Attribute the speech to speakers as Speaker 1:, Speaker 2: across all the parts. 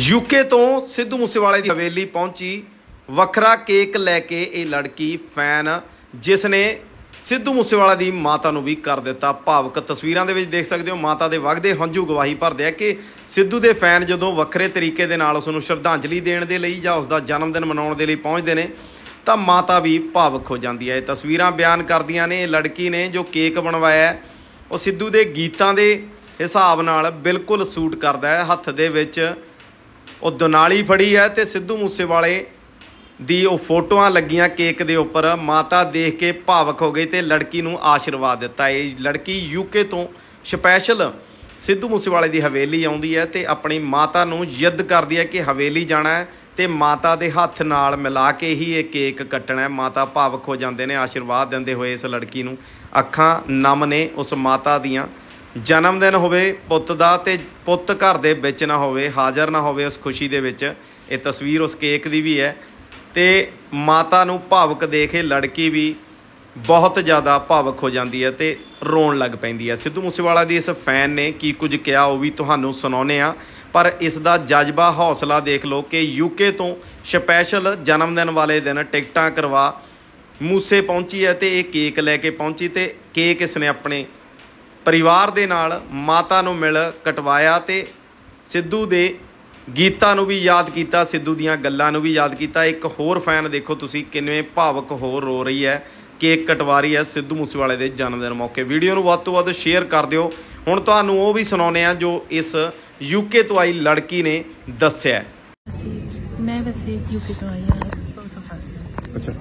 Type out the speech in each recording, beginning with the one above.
Speaker 1: UK ਤੋਂ ਸਿੱਧੂ ਮੂਸੇਵਾਲੇ ਦੀ ਹਵੇਲੀ ਪਹੁੰਚੀ। ਵੱਖਰਾ ਕੇਕ ਲੈ ਕੇ ਇਹ ਲੜਕੀ ਫੈਨ, ਜਿਸ ਨੇ ਸਿੱਧੂ ਮੂਸੇਵਾਲਾ ਦੀ ਮਾਤਾ ਨੂੰ ਵੀ ਕਰ ਦਿੱਤਾ ਭਾਵਕ। ਤਸਵੀਰਾਂ ਦੇ ਵਿੱਚ ਦੇਖ ਸਕਦੇ ਹੋ, ਮਾਤਾ ਦੇ ਵਗਦੇ ਹੰਝੂ ਗਵਾਹੀ ਭਰਦੇ ਆ ਕਿ ਸਿੱਧੂ ਦੇ ਫੈਨ ਜਦੋਂ ਵੱਖਰੇ ਤਰੀਕੇ ਦੇ ਨਾਲ ਉਸ ਨੂੰ ਸ਼ਰਧਾਂਜਲੀ ਦੇਣ ਦੇ ਲਈ ਜਾਂ ਉਸ ਦਾ ਜਨਮ ਦਿਨ ਮਨਾਉਣ ਦੇ ਲਈ ਪਹੁੰਚਦੇ ਨੇ, ਤਾਂ ਮਾਤਾ ਵੀ ਭਾਵਕ ਹੋ ਜਾਂਦੀ ਹੈ। ਇਹ ਤਸਵੀਰਾਂ ਬਿਆਨ ਕਰਦੀਆਂ ਨੇ ਇਹ ਲੜਕੀ ਨੇ ਜੋ ਕੇਕ ਬਣਵਾਇਆ ਉਹ ਸਿੱਧੂ ਦੇ ਗੀਤਾਂ ਦੇ ਹਿਸਾਬ ਨਾਲ ਬਿਲਕੁਲ ਸੂਟ ਕਰਦਾ ਹੈ। ਹੱਥ ਦੇ ਵਿੱਚ ਉਹ ਦੁਨਾਲੀ ਫੜੀ ਹੈ ਤੇ ਸਿੱਧੂ ਮੂਸੇਵਾਲੇ ਦੀ ਉਹ ਫੋਟੋਆਂ ਲੱਗੀਆਂ ਕੇਕ ਦੇ ਉੱਪਰ। ਮਾਤਾ ਦੇਖ ਕੇ ਭਾਵਕ ਹੋ ਗਈ ਤੇ ਲੜਕੀ ਨੂੰ ਆਸ਼ੀਰਵਾਦ ਦਿੱਤਾ। ਇਹ ਲੜਕੀ ਯੂਕੇ ਤੋਂ ਸਪੈਸ਼ਲ ਸਿੱਧੂ ਮੂਸੇਵਾਲੇ ਦੀ ਹਵੇਲੀ ਆਉਂਦੀ ਹੈ ਤੇ ਆਪਣੀ ਮਾਤਾ ਨੂੰ ਯਿੱਦ ਕਰਦੀ ਹੈ ਕਿ ਹਵੇਲੀ ਜਾਣਾ ਹੈ ਤੇ ਮਾਤਾ ਦੇ ਹੱਥ ਨਾਲ ਮਿਲਾ ਕੇ ਹੀ ਇਹ ਕੇਕ ਕੱਟਣਾ ਹੈ। ਮਾਤਾ ਭਾਵਕ ਹੋ ਜਾਂਦੇ ਨੇ, ਆਸ਼ੀਰਵਾਦ ਦਿੰਦੇ ਹੋਏ ਇਸ ਲੜਕੀ ਨੂੰ। ਅੱਖਾਂ ਨਮ ਨੇ ਉਸ ਮਾਤਾ ਦੀਆਂ। ਜਨਮ ਦਿਨ ਹੋਵੇ, ਪੁੱਤ ਦਾ ਤੇ ਪੁੱਤ ਘਰ ਦੇ ਵਿੱਚ ਨਾ ਹੋਵੇ, ਹਾਜ਼ਰ ਨਾ ਹੋਵੇ ਉਸ ਖੁਸ਼ੀ ਦੇ ਵਿੱਚ, ਇਹ ਤਸਵੀਰ ਉਸ ਕੇਕ ਦੀ ਵੀ ਹੈ। ਤੇ ਮਾਤਾ ਨੂੰ ਭਾਵਕ ਦੇਖ ਇਹ ਲੜਕੀ ਵੀ ਬਹੁਤ ਜ਼ਿਆਦਾ ਭਾਵਕ ਹੋ ਜਾਂਦੀ ਹੈ ਤੇ ਰੋਣ ਲੱਗ ਪੈਂਦੀ ਹੈ। ਸਿੱਧੂ ਮੂਸੇਵਾਲਾ ਦੀ ਇਸ ਫੈਨ ਨੇ ਕੀ ਕੁਝ ਕਿਹਾ ਉਹ ਵੀ ਤੁਹਾਨੂੰ ਸੁਣਾਉਨੇ ਆ ਪਰ ਇਸ ਦਾ ਜਜ਼ਬਾ ਹੌਸਲਾ ਦੇਖ ਲਓ ਕਿ ਯੂਕੇ ਤੋਂ ਸਪੈਸ਼ਲ ਜਨਮ ਦਿਨ ਵਾਲੇ ਦਿਨ ਟਿਕਟਾਂ ਕਰਵਾ ਮੂਸੇ ਪਹੁੰਚੀ ਹੈ ਤੇ ਇਹ ਕੇਕ ਲੈ ਕੇ ਪਹੁੰਚੀ ਤੇ ਕੇਕ ਇਸ ਨੇ ਆਪਣੇ ਪਰਿਵਾਰ ਦੇ ਨਾਲ ਮਾਤਾ ਨੂੰ ਮਿਲ ਕਟਵਾਇਆ ਤੇ ਸਿੱਧੂ ਦੇ ਗੀਤਾਂ ਨੂੰ ਵੀ ਯਾਦ ਕੀਤਾ ਸਿੱਧੂ ਦੀਆਂ ਗੱਲਾਂ ਨੂੰ ਵੀ ਯਾਦ ਕੀਤਾ। ਇੱਕ ਹੋਰ ਫੈਨ ਦੇਖੋ ਤੁਸੀਂ ਕਿੰਨੇ ਭਾਵਕ ਹੋ ਰੋ ਰਹੀ ਹੈ। ਕੇਕ ਕਟਵਾ ਰਹੀ ਹੈ ਸਿੱਧੂ ਮੂਸੇਵਾਲੇ ਦੇ ਜਨਮ ਦਿਨ ਮੌਕੇ। ਵੀਡੀਓ ਨੂੰ ਵੱਧ ਤੋਂ ਵੱਧ ਸ਼ੇਅਰ ਕਰ ਦਿਓ। ਹੁਣ ਤੁਹਾਨੂੰ ਉਹ ਵੀ ਸੁਣਾਉਨੇ ਆ ਜੋ ਇਸ ਯੂਕੇ ਤੋਂ ਆਈ ਲੜਕੀ ਨੇ ਦੱਸਿਆ
Speaker 2: ਮੈਂ ਵੈਸੇ ਯੂਕੇ ਤੋਂ ਆਈ ਹਾਂ of us
Speaker 3: ਅੱਛਾ।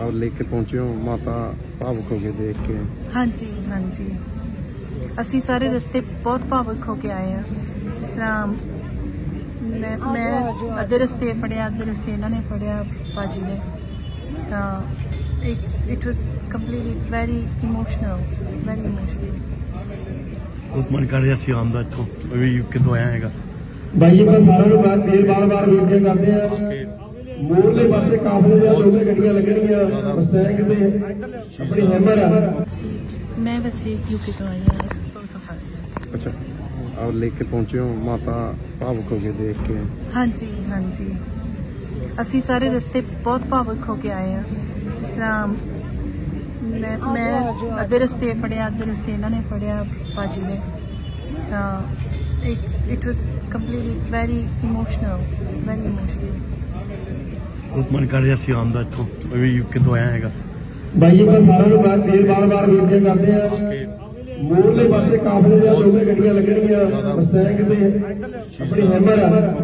Speaker 3: ਔਰ ਲੈ ਕੇ ਪਹੁੰਚੇ ਹੋ ਮਾਤਾ ਭਾਵੁਕ ਹੋ ਕੇ ਦੇਖ ਕੇ।
Speaker 2: ਹਾਂਜੀ ਹਾਂਜੀ। ਅਸੀਂ ਸਾਰੇ ਰਸਤੇ ਬਹੁਤ ਭਾਵੁਕ ਹੋ ਕੇ ਆਏ ਹਾਂ। ਜਿਸ ਤਰ੍ਹਾਂ ਮੈਂ ਮੈਂ ਅੱਧੇ ਰਸਤੇ ਫੜਿਆ ਅੱਧੇ ਰਸਤੇ ਇਹਨਾਂ ਨੇ ਫੜਿਆ ਬਾਜੀ ਨੇ। ਤਾਂ it it was completely very emotional very emotional
Speaker 4: ਬਹੁਤ ਮਨ ਕਰ ਰਿਹਾ ਸੀ ਆਉਣ ਦਾ ਇੱਥੋਂ ਵੀ ਯੂਕੇ ਤੋਂ ਆਇਆ ਹੈਗਾ।
Speaker 5: ਬਾਈ ਆਪਾਂ ਸਾਰਿਆਂ ਨੂੰ ਬਾਰ ਫੇਰ ਬਾਰ-ਬਾਰ ਬੇਨਤੀ ਕਰਦੇ ਆ। ਮੂਰਲੇ ਪਾਸੇ ਕਾਫਲੇ ਦੀਆਂ ਦੋਵੇਂ ਗੱਡੀਆਂ ਲੱਗਣਗੀਆਂ ਮਸਤੈਂਗ ਤੇ ਆਪਣੀ ਹੈਮਰ ਆ।
Speaker 2: ਮੈਂ ਵੈਸੇ ਯੂਕੇ ਤੋਂ ਆਈ ਹਾਂ
Speaker 3: ਅੱਛਾ। ਔਰ ਲੈ ਕੇ ਪਹੁੰਚੇ ਹੋ ਮਾਤਾ ਭਾਵੁਕ ਹੋ ਕੇ ਦੇਖ ਕੇ।
Speaker 2: ਹਾਂਜੀ ਹਾਂਜੀ। ਅਸੀਂ ਸਾਰੇ ਰਸਤੇ ਬਹੁਤ ਭਾਵੁਕ ਹੋ ਕੇ ਆਏ ਹਾਂ। ਜਿਸ ਤਰ੍ਹਾਂ ਮੈਂ ਮੈਂ ਅੱਧੇ ਰਸਤੇ ਫੜਿਆ ਅੱਧੇ ਰਸਤੇ ਇਹਨਾਂ ਨੇ ਫੜਿਆ ਬਾਜੀ ਨੇ। ਤਾਂ it it was completely very emotional very emotional
Speaker 4: ਬਹੁਤ ਮਨ ਕਰ ਰਿਹਾ ਸੀ ਆਉਣ ਦਾ ਇੱਥੋਂ ਮੈਂ ਵੀ ਯੂਕੇ ਤੋਂ ਆਇਆ ਹੈਗਾ।
Speaker 5: ਬਾਈ ਆਪਾਂ ਸਾਰਿਆਂ ਨੂੰ ਬਾਰ ਫੇਰ ਬਾਰ-ਬਾਰ ਬੇਨਤੀ ਕਰਦੇ ਆ। ਮੂਰਲੇ ਪਾਸੇ ਕਾਫਲੇ ਦੀਆਂ ਦੋਵੇਂ ਗੱਡੀਆਂ ਲੱਗਣਗੀਆਂ ਮਸਤੈਂਗ ਤੇ ਆਪਣੀ ਹੈਮਰ ਆ।